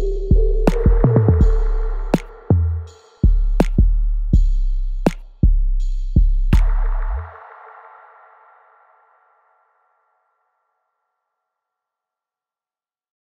you.